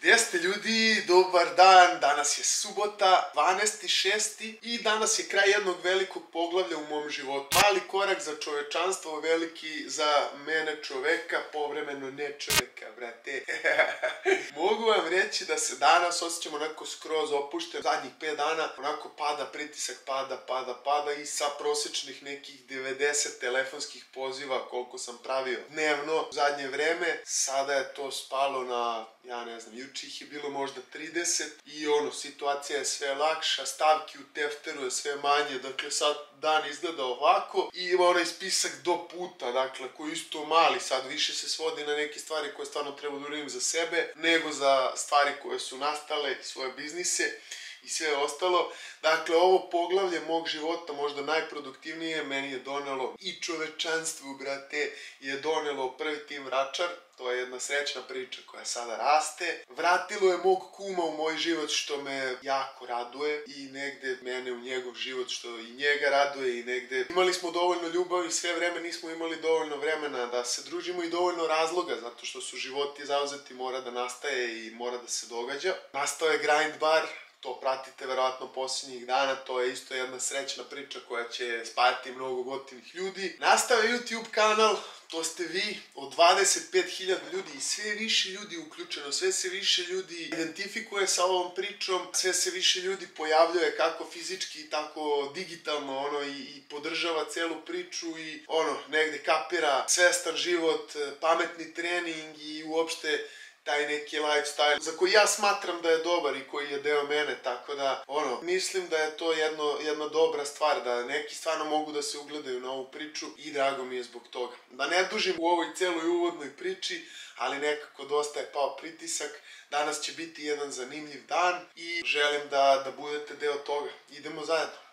Gdje ste ljudi? Dobar dan, danas je subota, 12.6. i danas je kraj jednog velikog poglavlja u mom životu. Mali korak za čovečanstvo, veliki za mene čoveka, povremeno ne čoveka, brate. Mogu vam reći da se danas osjećam onako skroz opušten. Zadnjih 5 dana onako pada pritisak, pada, pada, pada i sa prosječnih nekih 90 telefonskih poziva koliko sam pravio dnevno u zadnje vreme, sada je to spalo na, ja ne znam, juče ih je bilo možda 30 i ono, situacija je sve lakša, stavki u tefteru je sve manje, dakle sad dan izgleda ovako i ima onaj spisak do puta, dakle, koji je isto mali, sad više se svodi na neke stvari koje stvarno treba da uradim za sebe, nego za stvari koje su nastale, svoje biznise i sve ostalo. Dakle, ovo poglavlje mog života, možda najproduktivnije, meni je donelo i čovečanstvu, brate, je donelo prvi tim Vračar, to je jedna srećna priča koja sada raste. Vratilo je mog kuma u moj život što me jako raduje i negde mene u njegov život što i njega raduje i negde imali smo dovoljno ljubavi, sve vreme nismo imali dovoljno vremena da se družimo i dovoljno razloga zato što su životi zauzeti, mora da nastaje i mora da se događa. Nastao je grind bar, to pratite verovatno posljednjih dana, to je isto jedna srećna priča koja će spajati mnogo gotivnih ljudi. Nastao je YouTube kanal, to ste vi, od 25.000 ljudi i sve više ljudi uključeno, sve se više ljudi identifikuje sa ovom pričom, sve se više ljudi pojavljuje kako fizički, tako digitalno, ono, i, i podržava celu priču i, ono, negde kapira svestan život, pametni trening i uopšte taj neki lifestyle za koji ja smatram da je dobar i koji je deo mene, tako da, ono, mislim da je to jedno, jedna dobra stvar, da neki stvarno mogu da se ugledaju na ovu priču i drago mi je zbog toga. Da ne dužim u ovoj celoj uvodnoj priči, ali nekako dosta je pao pritisak, danas će biti jedan zanimljiv dan i želim da, da budete deo toga. Idemo zajedno.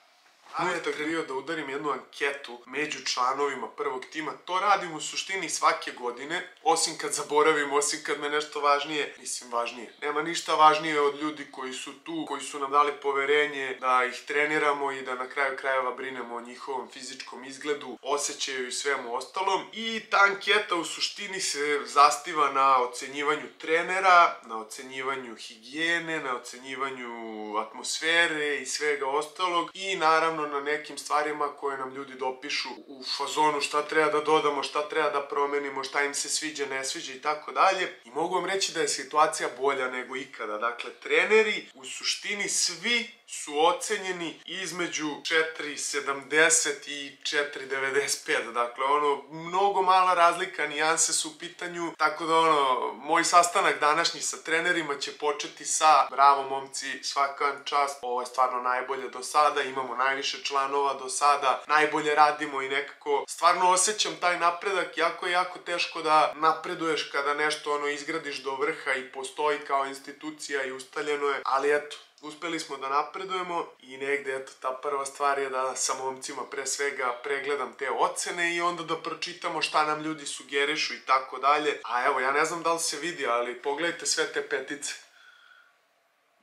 Uvijek bio da udarim jednu anketu među članovima prvog tima. To radim u suštini svake godine, osim kad zaboravim, osim kad me nešto važnije, mislim važnije. Nema ništa važnije od ljudi koji su tu, koji su nam dali poverenje da ih treniramo i da na kraju krajeva brinemo o njihovom fizičkom izgledu, osjećaju i svemu ostalom. I ta anketa u suštini se zastiva na ocenjivanju trenera, na ocenjivanju higijene, na ocenjivanju atmosfere i svega ostalog i naravno na nekim stvarima koje nam ljudi dopišu u fazonu šta treba da dodamo, šta treba da promenimo, šta im se sviđa, ne sviđa i tako dalje. I mogu vam reći da je situacija bolja nego ikada. Dakle, treneri u suštini svi su ocenjeni između 4,70 i 4,95. Dakle, ono, mnogo mala razlika, nijanse su u pitanju, tako da, ono, moj sastanak današnji sa trenerima će početi sa bravo, momci, svakan čast, ovo je stvarno najbolje do sada, imamo najviše članova do sada, najbolje radimo i nekako stvarno osjećam taj napredak, jako je jako teško da napreduješ kada nešto, ono, izgradiš do vrha i postoji kao institucija i ustaljeno je, ali eto, uspeli smo da napredujemo i negde, eto, ta prva stvar je da sa momcima pre svega pregledam te ocene i onda da pročitamo šta nam ljudi sugerišu i tako dalje. A evo, ja ne znam da li se vidi, ali pogledajte sve te petice.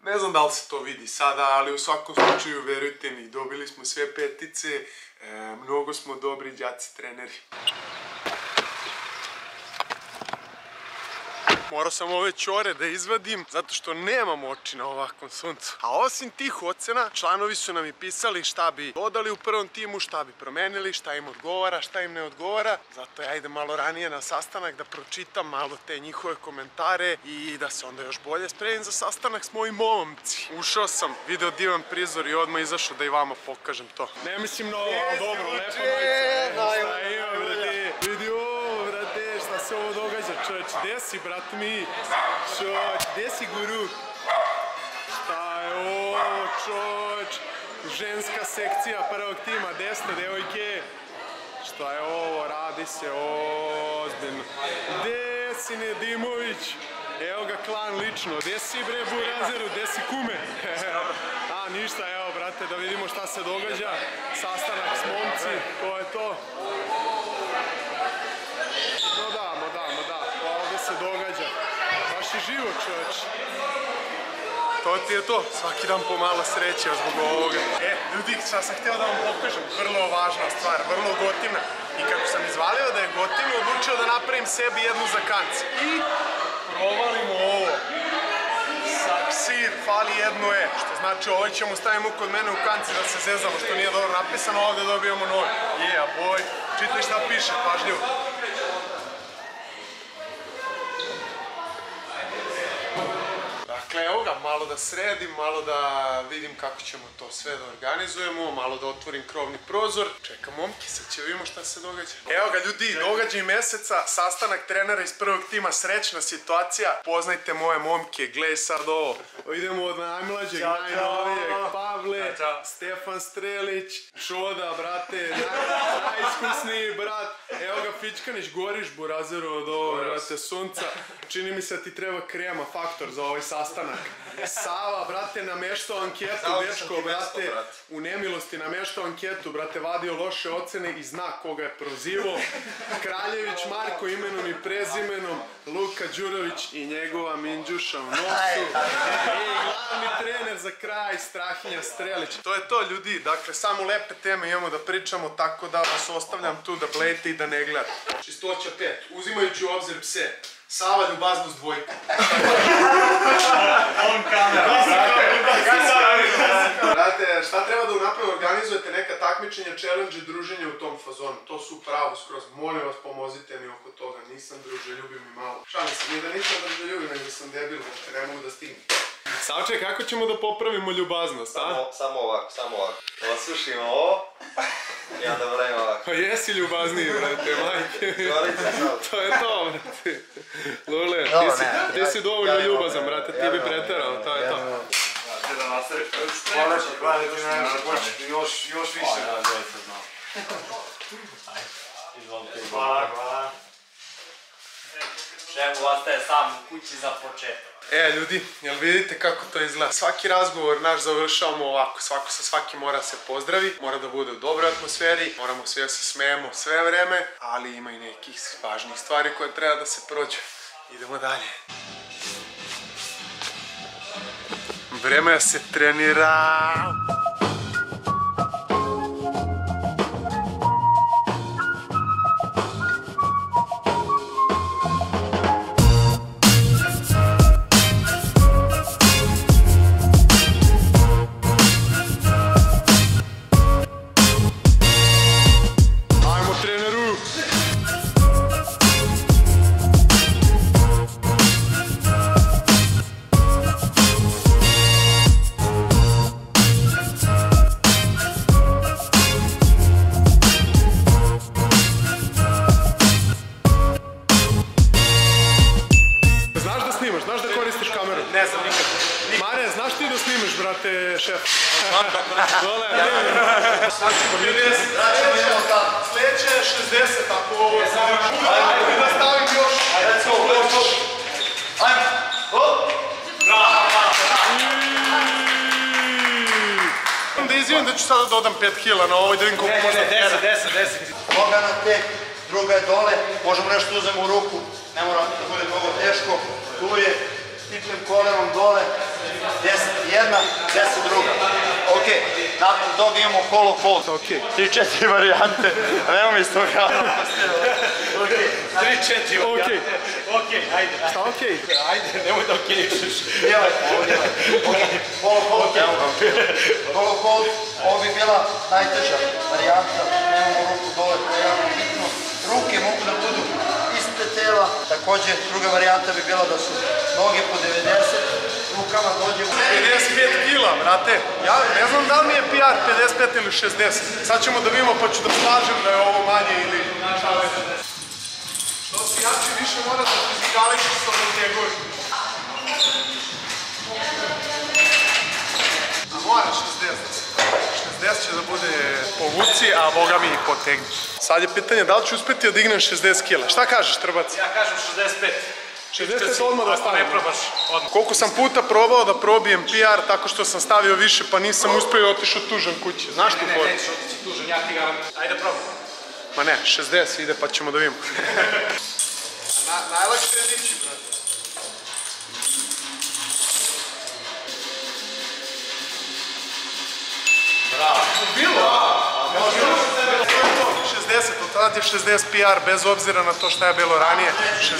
Ne znam da li se to vidi sada, ali u svakom slučaju, verujte mi, dobili smo sve petice, e, mnogo smo dobri đaci treneri. Morao sam ove čore da izvadim zato što nemam oči na ovakvom suncu. A osim tih ocena, članovi su nam i pisali šta bi dodali u prvom timu, šta bi promenili, šta im odgovara, šta im ne odgovara. Zato ja idem malo ranije na sastanak da pročitam malo te njihove komentare i da se onda još bolje spremim za sastanak s mojim momci. Ušao sam, video divan prizor i odmah izašao da i vama pokažem to. Ne mislim na ovo, dobro, lepa majica. Šta ima, brate? Vidi ovo, se ovo događa, čoveč, gde si, brat mi? Čoveč, gde si, guru? Šta je ovo, čoveč? Ženska sekcija prvog tima, desne devojke. Šta je ovo, radi se ozbiljno. Gde si Nedimović? Evo ga klan lično, gde si bre Burazeru, gde si kume? A ništa, evo brate, da vidimo šta se događa. Sastanak s momci, to je to. No da, mo da, mo da, ovde se događa. Baš je život čoveč. To ti je to, svaki dan pomala sreće zbog ovoga. E, ljudi, šta sam htio da vam pokažem, vrlo važna stvar, vrlo gotivna. I kako sam izvalio da je gotivno, odlučio da napravim sebi jednu za kanc. I provalimo ovo. fali jedno E, što znači ovaj ćemo stavimo kod mene u kanci da se zezamo, što nije dobro napisano, ovdje dobijamo novi. Je, a boj, čitaj šta piše, pažljivo. Ga, malo da sredim, malo da vidim kako ćemo to sve da organizujemo, malo da otvorim krovni prozor. Čekam momke, sad će vidimo šta se događa. Evo ga ljudi, događaj meseca, sastanak trenera iz prvog tima, srećna situacija. Poznajte moje momke, gledaj sad ovo. Idemo od najmlađeg, najnovijeg. Pavle, čao. Stefan Strelić, Šoda, brate, naj, najiskusniji brat. Evo ga Fičkanić, goriš burazeru od ovog, brate, sunca. Čini mi se da ti treba krema, faktor za ovaj sastanak. Sava, brate, nameštao anketu, dečko, brate, brate. u nemilosti nameštao anketu, brate, vadio loše ocene i zna koga je prozivo. Kraljević Marko imenom i prezimenom, Luka Đurović i njegova Minđuša u nosu. I glavni trener za kraj, Strahinja Strelić. To je to, ljudi. Dakle, samo lepe teme imamo da pričamo, tako da vas ostavljam tu da blejete i da ne gledate. Čistoća pet, uzimajući u obzir pse. Sava ljubaznost dvojka. On kamera. Brate, šta treba da unapred organizujete neka takmičenja, challenge, druženje u tom fazonu? To su pravo skroz. Molim vas, pomozite mi oko toga. Nisam druželjubiv ni malo. Šalim se, nije da nisam druželjubiv, nego sam debil, brate, ne mogu da stignem. Savče, kako ćemo da popravimo ljubaznost, a? Samo, samo ovako, samo ovako. Osušimo ovo. I onda vreme ovako. Pa jesi ljubazniji, brate, majke. To je to, brate. Lule, ti si, ti dovoljno ljubazan, brate, ti bi preterao, to je to. Ovo. Da nastaviš. Moraš gledati na nešto, još, još više. Izvolite. Hvala, hvala. Šef ostaje sam u kući za početak. E, ljudi, jel vidite kako to izgleda? Svaki razgovor naš završavamo ovako, svako sa svakim mora se pozdravi, mora da bude u dobroj atmosferi, moramo sve da se smejemo sve vreme, ali ima i nekih važnih stvari koje treba da se prođu. Idemo dalje. Vreme je da sada dodam 5 kila na ovo i da vidim koliko možda Deset, deset, deset. Noga na tek, druga je dole, možemo nešto uzeti u ruku, ne mora da bude mnogo teško. Tu je, tipnem kolenom dole, 10 jedna, 10 druga. Ok, nakon toga imamo holo hold. Ok. 3-4 varijante, a nema mi s toga. Ok, Tri, četiri. Ok. Okej, ajde. Šta okej? Ajde, nemoj da okejšeš. djevaj, ovo djevaj. Ok, holo hold, evo ga. Holo hold, ovo bi bila najteža varijanta, nemamo ruku dole, to je jako bitno. Ruke mogu da budu iste tela, također druga varijanta bi bila da su noge po 90, rukama dođe u 55 kila, brate. Ja ne znam da li mi je PR 55 ili 60. Sad ćemo da vidimo pa ću da slažem da je ovo manje ili šta već. Što si jači više mora da fizikališiš sa ovom tegovi. A mora 60. 60 će da bude povuci, a boga mi i potegni. Sad je pitanje da li ću uspeti da dignem 60 kila. Šta kažeš, Trbac? Ja kažem 65. 60 odmah da Ako ne stavimo. probaš, odmah. Koliko sam puta probao da probijem PR tako što sam stavio više pa nisam uspio i otišao tužan kući. Znaš tu Ne, foru? nećeš otići tužan, ja ti garantujem. Ajde probaj. Ma ne, 60 ide pa ćemo da vidimo. Na, najlakše je dići, brate. Bravo. Bilo? To to, 60, od sad je 60 PR, bez obzira na to šta je bilo ranije.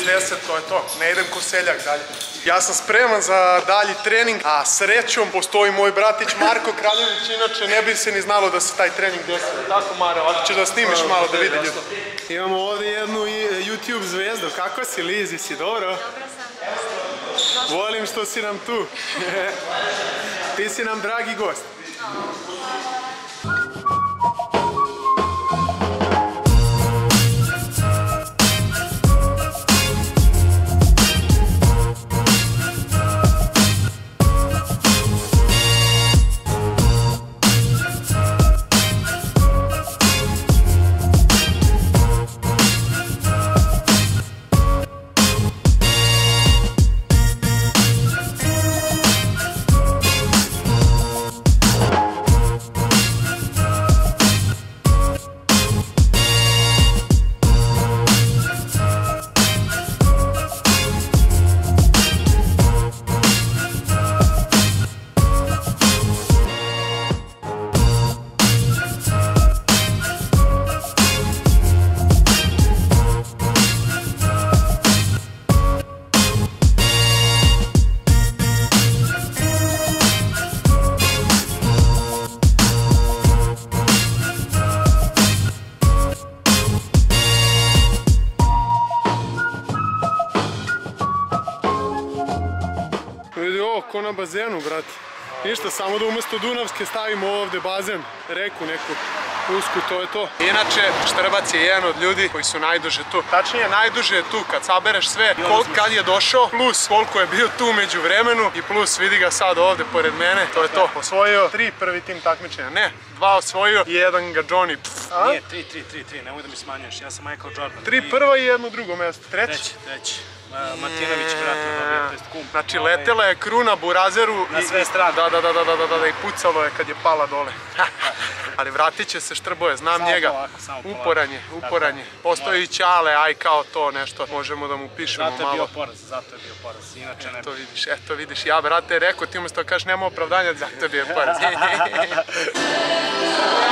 60, to je to. Ne idem ko seljak dalje. Ja sam spreman za dalji trening, a srećom postoji moj bratić Marko Kraljević, inače ne bi se ni znalo da se taj trening desio. Tako Mara, ali ćeš da snimiš malo da vidi ljudi. Imamo ovdje jednu i- YouTube zvezdu. Kako si Lizi, si dobro? Volim što si nam tu. Ti si nam dragi gost. Na bazenu, brate. Ništa, samo da umjesto Dunavske stavimo ovdje bazen, reku neku usku, to je to. Inače, Štrbac je jedan od ljudi koji su najduže tu. Tačnije, najduže je tu kad sabereš sve, kol, kad je došao, plus koliko je bio tu među vremenu i plus vidi ga sad ovdje pored mene, to je to. Osvojio tri prvi tim takmičenja, ne, dva osvojio i jedan ga Johnny. A? Nije, 3, 3, 3, 3, nemoj da mi smanjuješ, ja sam Michael Jordan. Tri prva i jedno drugo mjesto. Treći? Treći, treći. Ma- Matinović, vjerojatno dobio, to jest kum. Znači letela je kruna Burazeru Na sve strane. Da, da, da, da, da, da, da, i pucalo je kad je pala dole. Ali vratit će se Štrboje, znam Samo njega. polako, samo polako. Uporan je, uporan je. Postoji i Ćale, aj kao to nešto, možemo da mu pišemo Zato je bio malo. poraz, zato je bio poraz, inače ne To vidiš, eto vidiš, ja brate rekao ti umjesto da kažeš nema opravdanja, zato je bio poraz.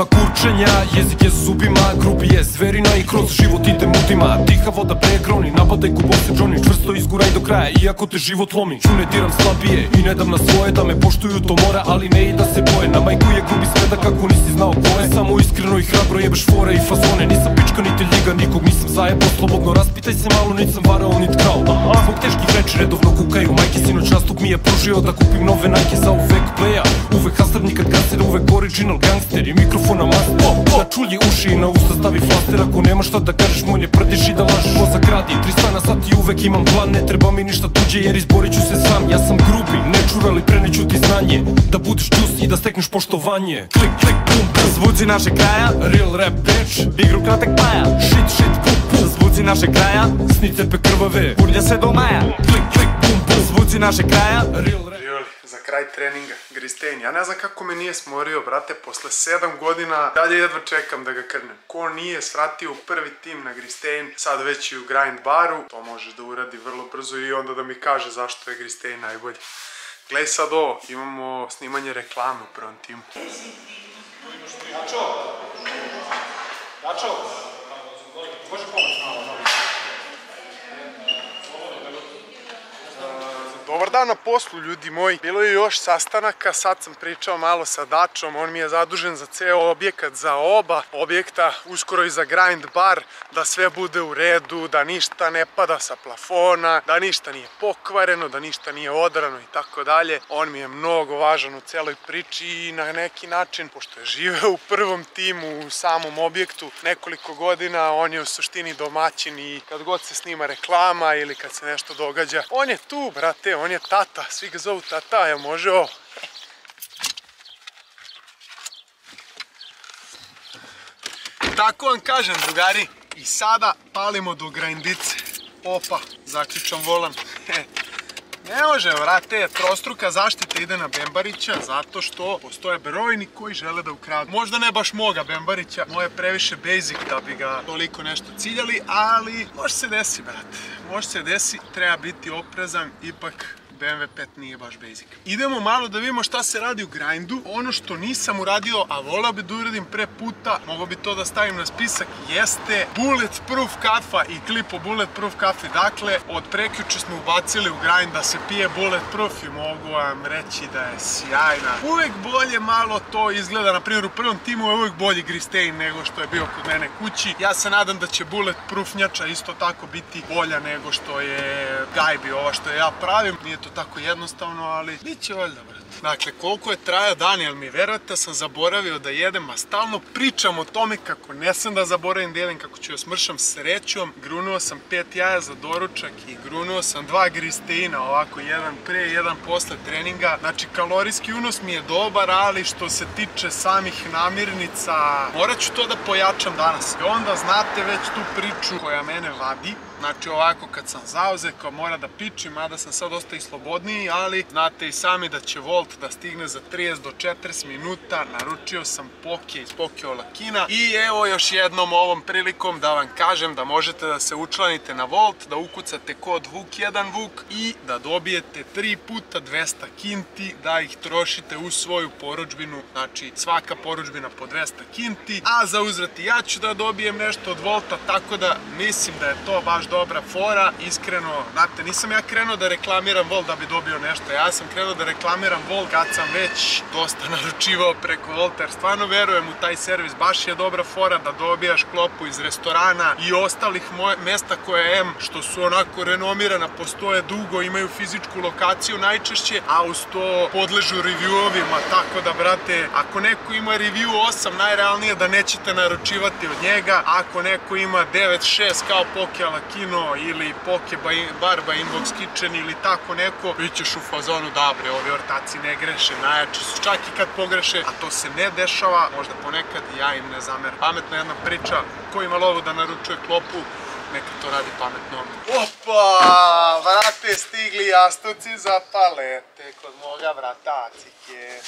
Nema kurčenja, jezik je zubima Grubi je zverina i kroz život ide mutima. Tiha voda pregroni, napadaj ko Bose Johnny Čvrsto izguraj do kraja, iako te život lomi. Čune diram slabije i ne dam na svoje Da me poštuju to mora, ali ne i da se boje. Na majku je grubi smeda kako nisi znao ko je. Samo iskreno i hrabro jebeš fore i fazone. Nisam pička niti ljiga, nikog nisam zajebo Slobodno raspitaj se malo, niti sam varao nit krao. Zbog teških reči redovno kukaju Majke sinoć nastup mi je pružio da kupim nove Nike za uvek playa. Uvek hustler, nikad gaser, uvek original gangster I mikrofona master Na čulji uši i na usta stavi flaster Ako nema šta da kažeš, moj ne prdiš i da lažeš Mozak radi, tri stana sad i uvek imam plan. Ne treba mi ništa tuđe jer izborit ću se sam. Ja sam grubi, ne čurali, preneću ti znanje. Da budeš džus i da stekneš poštovanje. Klik, klik, bum, bum Zvuci našeg kraja, Real rap bitch. Igru kratek paja. Shit, shit, pum, pum. Zvuci našeg kraja, Snice pe krvave. Urlja se do maja. Klik, klik, bum, bum Zvuci našeg kraja, Real rap kraj treninga, Gristein. Ja ne znam kako me nije smorio, brate, posle sedam godina, dalje jedva čekam da ga krnem. Ko nije svratio u prvi tim na Gristein, sad već i u grind baru, to može da uradi vrlo brzo i onda da mi kaže zašto je Gristein najbolji. Gledaj sad ovo, imamo snimanje reklame u prvom timu. Dačo, može pomoć malo, malo. Dobar dan na poslu, ljudi moji. Bilo je još sastanaka, sad sam pričao malo sa Dačom, on mi je zadužen za ceo objekat, za oba objekta, uskoro i za grind bar, da sve bude u redu, da ništa ne pada sa plafona, da ništa nije pokvareno, da ništa nije odrano i tako dalje. On mi je mnogo važan u celoj priči i na neki način, pošto je živeo u prvom timu, u samom objektu nekoliko godina, on je u suštini domaćin i kad god se snima reklama ili kad se nešto događa, on je tu, brate, on je tata, svi ga zovu tata, jel može ovo? Tako vam kažem, drugari, i sada palimo do grindice. Opa, zaključam volan. Ne može, vrate, trostruka zaštita ide na Bembarića zato što postoje brojni koji žele da ukradu. Možda ne baš moga Bembarića, moje je previše basic da bi ga toliko nešto ciljali, ali može se desi, brate. Može se desi, treba biti oprezan, ipak BMW 5 nije baš basic. Idemo malo da vidimo šta se radi u grindu. Ono što nisam uradio, a volao bi da uradim pre puta, mogo bi to da stavim na spisak, jeste Bulletproof kafa i klip o Bulletproof kafi. Dakle, od prekjuče smo ubacili u grind da se pije Bulletproof i mogu vam reći da je sjajna. Uvek bolje malo to izgleda, na primjer u prvom timu je uvek bolji Gristein nego što je bio kod mene kući. Ja se nadam da će Bulletproof njača isto tako biti bolja nego što je Gajbi, ova što ja pravim. Nije to tako jednostavno, ali bit će valjda, brate. Dakle, koliko je trajao dan, jel mi verujete, sam zaboravio da jedem, a stalno pričam o tome kako ne sam da zaboravim da jedem, kako ću da smršam srećom. Grunuo sam pet jaja za doručak i grunuo sam dva gristeina, ovako, jedan pre, jedan posle treninga. Znači, kalorijski unos mi je dobar, ali što se tiče samih namirnica, morat ću to da pojačam danas. I onda znate već tu priču koja mene vadi, Znači ovako kad sam zauzet kao mora da pičim, mada sam sad dosta i slobodniji, ali znate i sami da će Volt da stigne za 30 do 40 minuta. Naručio sam poke iz Pokeo Kina i evo još jednom ovom prilikom da vam kažem da možete da se učlanite na Volt, da ukucate kod VUK1VUK i da dobijete 3 puta 200 kinti, da ih trošite u svoju poručbinu, znači svaka poručbina po 200 kinti, a za uzrati ja ću da dobijem nešto od Volta, tako da mislim da je to baš dobra fora, iskreno, znate, nisam ja krenuo da reklamiram Volt da bi dobio nešto, ja sam krenuo da reklamiram Volt kad sam već dosta naručivao preko Volta, jer stvarno verujem u taj servis, baš je dobra fora da dobijaš klopu iz restorana i ostalih mesta koje M, što su onako renomirana, postoje dugo, imaju fizičku lokaciju najčešće, a uz to podležu reviewovima, tako da, brate, ako neko ima review 8, najrealnije da nećete naručivati od njega, ako neko ima 9-6 kao Pokela Kino ili Poke by, Bar by Inbox Kitchen ili tako neko, bit ćeš u fazonu da bre, ovi ortaci ne greše, najjači su čak i kad pogreše, a to se ne dešava, možda ponekad i ja im ne zameram. Pametna jedna priča, ko ima lovu da naručuje klopu, neka to radi pametno. Opa, vrate, stigli jastuci za palete kod moga vratacike.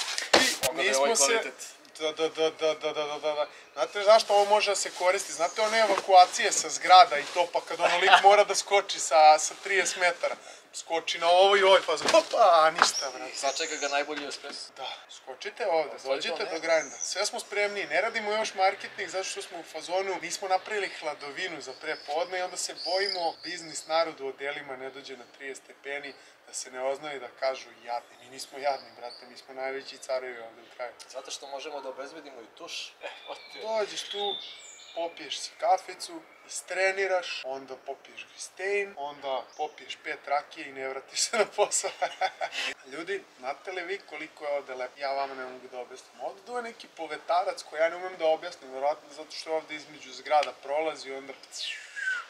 I nismo se... Da, da, da, da, da, da, da, da, da. Znate zašto ovo može da se koristi? Znate one evakuacije sa zgrada i to, pa kad ono lik mora da skoči sa, sa 30 metara. Skoči na ovo i ovo, pa zna, opa, ništa, brate. Sačeka ga najbolji ekspres. Da, skočite ovde, dođite do grinda. Sve smo spremni, ne radimo još marketing zato što smo u fazonu, nismo napravili hladovinu za prepodne i onda se bojimo biznis narodu o odelima ne dođe na 30 stepeni, da se ne oznavi da kažu jadni. Mi nismo jadni, brate, mi smo najveći carevi ovde u kraju. Zato što možemo da obezbedimo i tuš. E. Dođeš tu, popiješ si kaficu, istreniraš, onda popiješ gristein, onda popiješ pet rakije i ne vratiš se na posao. Ljudi, znate li vi koliko je ovde lepo? Ja vama ne mogu da objasnim. Ovde duje neki povetarac koji ja ne umem da objasnim, verovatno zato što ovde između zgrada prolazi i onda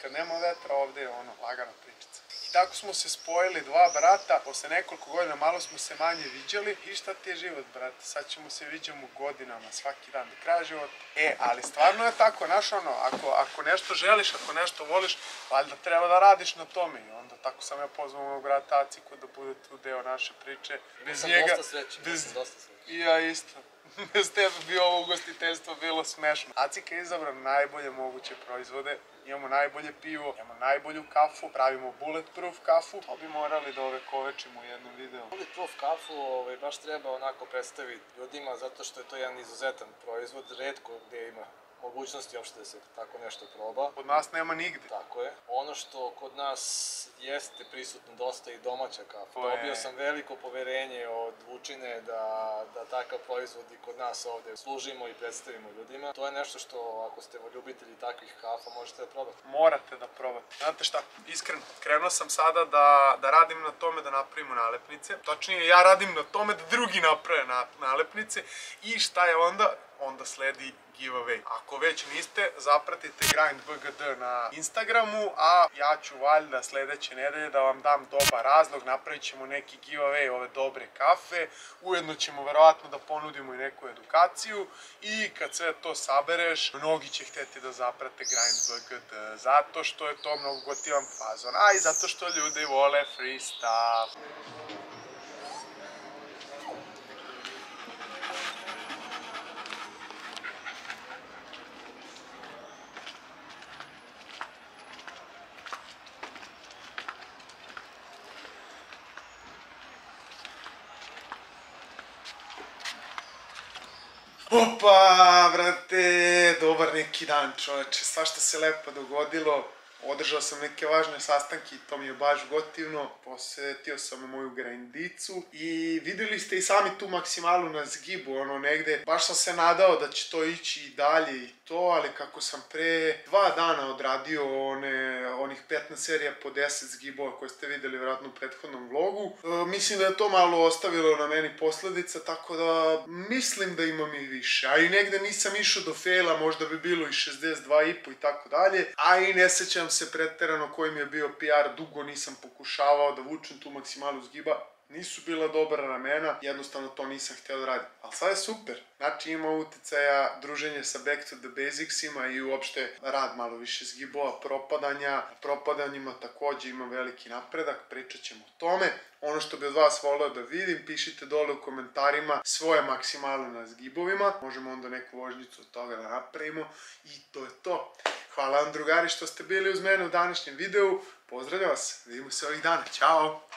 kad nema vetra ovde je ono lagana pričica. Tako smo se spojili dva brata, posle nekoliko godina malo smo se manje viđali i šta ti je život, brate, sad ćemo se viđamo godinama, svaki dan do kraja života. E, ali stvarno je tako, znaš ono, ako, ako nešto želiš, ako nešto voliš, valjda treba da radiš na tome i onda tako sam ja pozvao mojeg brata Aciku da bude tu deo naše priče. Bez Sam njega, dosta srećan, bez, sam dosta srećan. i ja isto. Bez tebe bi ovo ugostiteljstvo bilo smešno. Acika je izabrao najbolje moguće proizvode. Imamo najbolje pivo, imamo najbolju kafu, pravimo bulletproof kafu. To bi morali da ove kovečimo u jednom videu. Bulletproof kafu ovaj, baš treba onako predstaviti ljudima zato što je to jedan izuzetan proizvod, redko gde ima mogućnosti uopšte da se tako nešto proba. Kod nas nema nigde. Tako je. Ono što kod nas jeste prisutno dosta i domaća kafa. To je- Dobio sam veliko poverenje od Vučine da, da takav proizvod i kod nas ovde služimo i predstavimo ljudima. To je nešto što ako ste ljubitelji takvih kafa možete da probate. Morate da probate. Znate šta, iskreno, krenuo sam sada da, da radim na tome da napravimo nalepnice. Točnije, ja radim na tome da drugi naprave na, nalepnice. I šta je onda? Onda sledi giveaway. Ako već niste, zapratite Grind BGD na Instagramu, a ja ću valjda sledeće nedelje da vam dam dobar razlog, napravit ćemo neki giveaway ove dobre kafe, ujedno ćemo verovatno da ponudimo i neku edukaciju i kad sve to sabereš, mnogi će hteti da zaprate Grind BGD, zato što je to mnogo gotivan fazon, a i zato što ljudi vole free stuff. Opa, brate, dobar neki dan čoveče, svašta se lepo dogodilo. Održao sam neke važne sastanke i to mi je baš gotivno. Posetio sam moju grindicu i videli ste i sami tu maksimalu na zgibu, ono negde. Baš sam se nadao da će to ići i dalje i to, ali kako sam pre dva dana odradio one, onih 15 serija po 10 zgibova koje ste videli vjerojatno u prethodnom vlogu, e, mislim da je to malo ostavilo na meni posledica, tako da mislim da imam i više. A i negde nisam išao do fejla, možda bi bilo i 62,5 i tako dalje, a i ne sećam se preterano koji mi je bio PR, dugo nisam pokušavao da vučem tu maksimalu zgiba, nisu bila dobra ramena, jednostavno to nisam htio da radim. Ali sad je super. Znači ima uticaja druženje sa Back to the Basicsima i uopšte rad malo više zgibova, propadanja. Propadanjima takođe ima veliki napredak, pričat ćemo o tome. Ono što bi od vas voleo da vidim, pišite dole u komentarima svoje maksimale na zgibovima. Možemo onda neku vožnjicu od toga da napravimo i to je to. Hvala vam drugari što ste bili uz mene u današnjem videu. Pozdravljam vas, vidimo se ovih dana. Ćao!